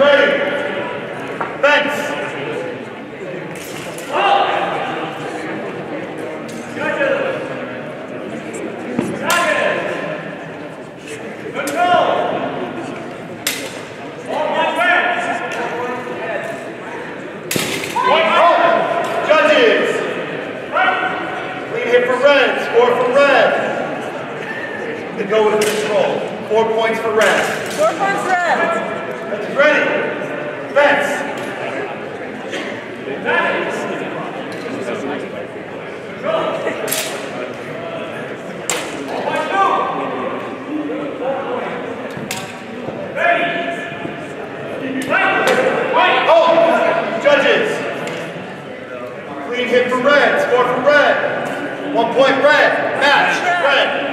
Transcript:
ready. Fence. Oh, Judges. Clean hit for red. Score for red. They go with control. Four points for red. Four points red. Ready. Oh, hit for red. Score for red. One point red. Match. Red.